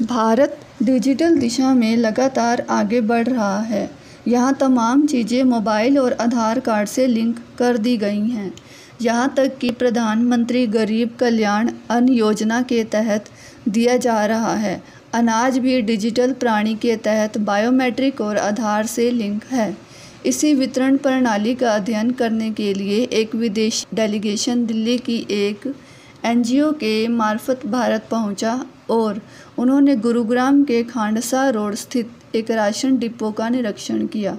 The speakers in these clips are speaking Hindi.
भारत डिजिटल दिशा में लगातार आगे बढ़ रहा है। यहाँ तमाम चीज़ें मोबाइल और आधार कार्ड से लिंक कर दी गई हैं। यहाँ तक कि प्रधानमंत्री गरीब कल्याण अन्न योजना के तहत दिया जा रहा है। अनाज भी डिजिटल प्राणी के तहत बायोमेट्रिक और आधार से लिंक है। इसी वितरण प्रणाली का अध्ययन करने के लिए एक विदेश डेलीगेशन दिल्ली की एक एनजीओ के मार्फत भारत पहुँचा। और उन्होंने गुरुग्राम के खांडसा रोड स्थित एक राशन डिपो का निरीक्षण किया।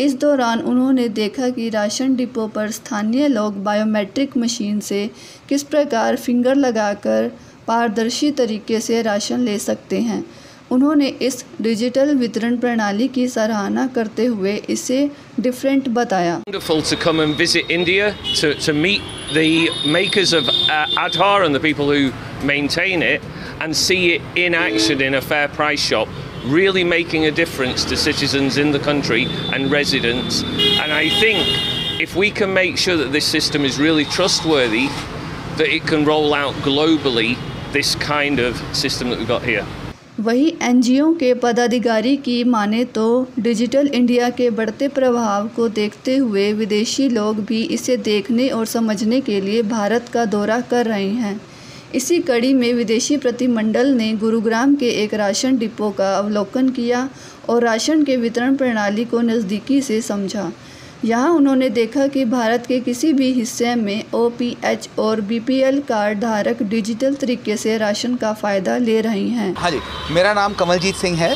इस दौरान उन्होंने देखा कि राशन डिपो पर स्थानीय लोग बायोमेट्रिक मशीन से किस प्रकार फिंगर लगाकर पारदर्शी तरीके से राशन ले सकते हैं। उन्होंने इस डिजिटल वितरण प्रणाली की सराहना करते हुए इसे डिफरेंट बताया। Wonderful to come and visit India to, to meet the makers of uh, Aadhaar and the people who maintain it. and see it in action in a fair price shop, really making a difference to citizens in the country and residents. And I think if we can make sure that this system is really trustworthy, that it can roll out globally this kind of system that we've got here. वहीं एनजीओ के पदाधिकारी की माने तो डिजिटल इंडिया के बढ़ते प्रभाव को देखते हुए विदेशी लोग भी इसे देखने और समझने के लिए भारत का दौरा कर रहे हैं इसी कड़ी में विदेशी प्रतिमंडल ने गुरुग्राम के एक राशन डिपो का अवलोकन किया और राशन के वितरण प्रणाली को नज़दीकी से समझा। यहाँ उन्होंने देखा कि भारत के किसी भी हिस्से में ओपीएच और बीपीएल कार्ड धारक डिजिटल तरीके से राशन का फ़ायदा ले रही हैं। हाँ जी मेरा नाम कमलजीत सिंह है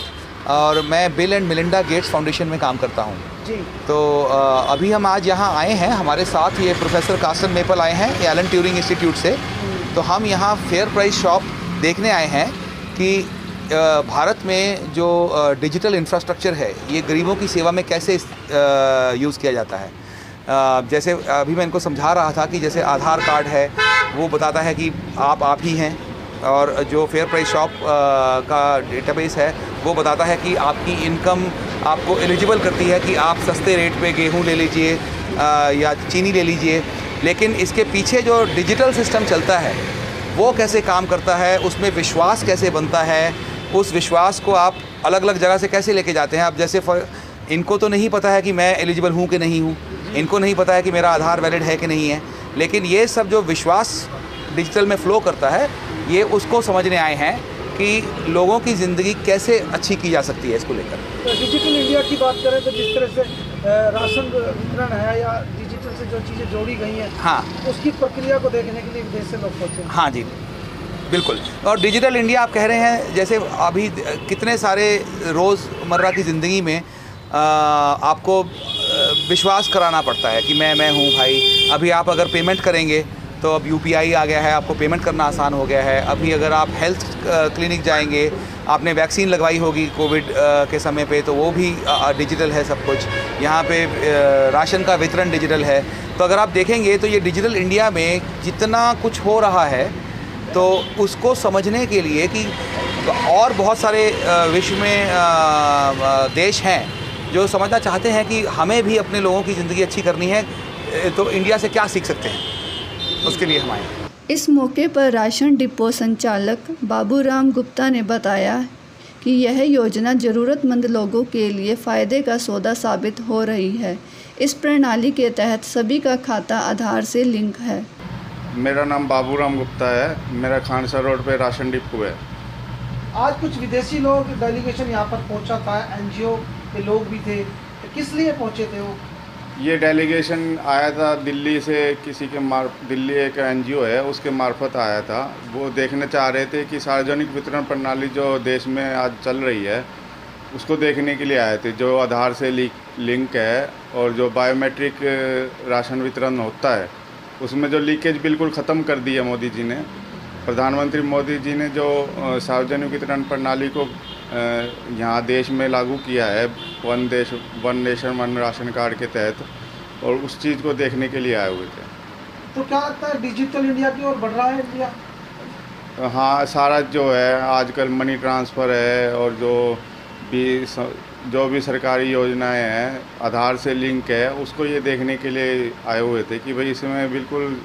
और मैं Bill and Melinda Gates Foundation में काम करता हूँ। जी। तो अभी हम आज यहाँ आए हैं हमारे साथ ये प्रोफेसर कासन मेपल आए हैं एलन ट्यूरिंग इंस्टीट्यूट से। तो हम यहाँ फेयर प्राइस शॉप देखने आए हैं कि भारत में जो डिजिटल इंफ्रास्ट्रक्चर है, ये गरीबों की सेवा में कैसे यूज़ किया जाता है? जैसे अभी मैं इनको समझा रहा था कि जैसे आधार कार्ड है, वो बताता है कि आप आप ही हैं और जो फेयर प्राइस शॉप का डेटाबेस है, वो बताता है कि आपकी इनकम आपको एलिजिबल करती है कि आप सस्ते रेट पे गेहूँ ले लीजिए या चीनी ले लीजिए। लेकिन इसके पीछे जो डिजिटल सिस्टम चलता है वो कैसे काम करता है उसमें विश्वास कैसे बनता है उस विश्वास को आप अलग अलग जगह से कैसे लेके जाते हैं? आप जैसे फर, इनको तो नहीं पता है कि मैं एलिजिबल हूँ कि नहीं हूँ इनको नहीं पता है कि मेरा आधार वैलिड है कि नहीं है लेकिन ये सब जो विश्वास डिजिटल में फ़्लो करता है ये उसको समझने आए हैं कि लोगों की ज़िंदगी कैसे अच्छी की जा सकती है इसको लेकर। तो डिजिटल इंडिया की बात करें तो जिस तरह से राशन वितरण है या से जो चीज़ें जोड़ी गई हैं हाँ। उसकी प्रक्रिया को देखने के लिए विदेश से लोग पहुँचे हाँ। जी। बिल्कुल। और डिजिटल इंडिया आप कह रहे हैं जैसे अभी कितने सारे रोज़मर्रा की ज़िंदगी में आ, आपको विश्वास कराना पड़ता है कि मैं मैं हूँ भाई। अभी आप अगर पेमेंट करेंगे तो अब यूपीआई आ गया है आपको पेमेंट करना आसान हो गया है। अभी अगर आप हेल्थ क्लिनिक जाएँगे आपने वैक्सीन लगवाई होगी कोविड के समय पे तो वो भी डिजिटल है सब कुछ। यहाँ पे राशन का वितरण डिजिटल है। तो अगर आप देखेंगे तो ये डिजिटल इंडिया में जितना कुछ हो रहा है तो उसको समझने के लिए कि और बहुत सारे विश्व में देश हैं, जो समझना चाहते हैं कि हमें भी अपने लोगों की ज़िंदगी अच्छी करनी है तो इंडिया से क्या सीख सकते हैं? उसके लिए हम आए। इस मौके पर राशन डिपो संचालक बाबूराम गुप्ता ने बताया कि यह योजना ज़रूरतमंद लोगों के लिए फ़ायदे का सौदा साबित हो रही है। इस प्रणाली के तहत सभी का खाता आधार से लिंक है। मेरा नाम बाबूराम गुप्ता है। मेरा खानसा रोड पे राशन डिपो है। आज कुछ विदेशी लोग डेलीगेशन यहाँ पर पहुँचा था। एनजीओ के लोग भी थे। किस लिए पहुँचे थे वो? ये डेलीगेशन आया था दिल्ली से किसी के मार, दिल्ली एक एनजीओ है, उसके मार्फत आया था। वो देखने चाह रहे थे कि सार्वजनिक वितरण प्रणाली जो देश में आज चल रही है, उसको देखने के लिए आए थे। जो आधार से लिंक है और जो बायोमेट्रिक राशन वितरण होता है, उसमें जो लीकेज बिल्कुल ख़त्म कर दी है मोदी जी ने। प्रधानमंत्री मोदी जी ने जो सार्वजनिक वितरण प्रणाली को यहाँ देश में लागू किया है वन देश one nation one ration card के तहत और उस चीज़ को देखने के लिए आए हुए थे। तो क्या लगता है डिजिटल इंडिया की ओर बढ़ रहा है इंडिया? हाँ सारा जो है आजकल मनी ट्रांसफ़र है और जो भी जो भी सरकारी योजनाएँ हैं आधार से लिंक है उसको ये देखने के लिए आए हुए थे कि भाई इसमें बिल्कुल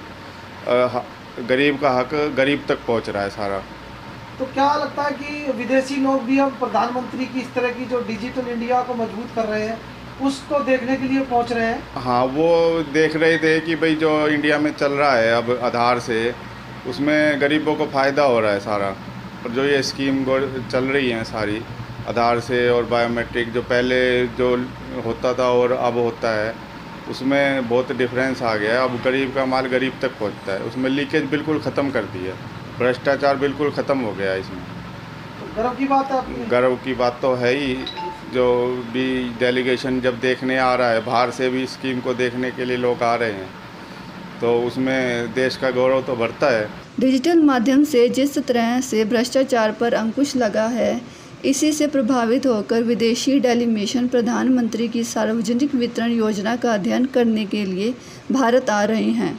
गरीब का हक गरीब तक पहुँच रहा है सारा। तो क्या लगता है कि विदेशी लोग भी अब प्रधानमंत्री की इस तरह की जो डिजिटल इंडिया को मज़बूत कर रहे हैं, उसको देखने के लिए पहुँच रहे हैं? हाँ वो देख रहे थे कि भाई जो इंडिया में चल रहा है अब आधार से, उसमें गरीबों को फ़ायदा हो रहा है सारा। और जो ये स्कीम चल रही हैं सारी, आधार से और बायोमेट्रिक जो पहले जो होता था और अब होता है, उसमें बहुत डिफरेंस आ गया है। अब गरीब का माल गरीब तक पहुँचता है। उसमें लीकेज बिल्कुल ख़त्म कर दी है। भ्रष्टाचार बिल्कुल ख़त्म हो गया है इसमें। तो गर्व की बात है गर्व की बात तो है ही। जो भी डेलीगेशन जब देखने आ रहा है बाहर से भी स्कीम को देखने के लिए लोग आ रहे हैं तो उसमें देश का गौरव तो बढ़ता है। डिजिटल माध्यम से जिस तरह से भ्रष्टाचार पर अंकुश लगा है इसी से प्रभावित होकर विदेशी डेलीमेशन प्रधानमंत्री की सार्वजनिक वितरण योजना का अध्ययन करने के लिए भारत आ रहे हैं।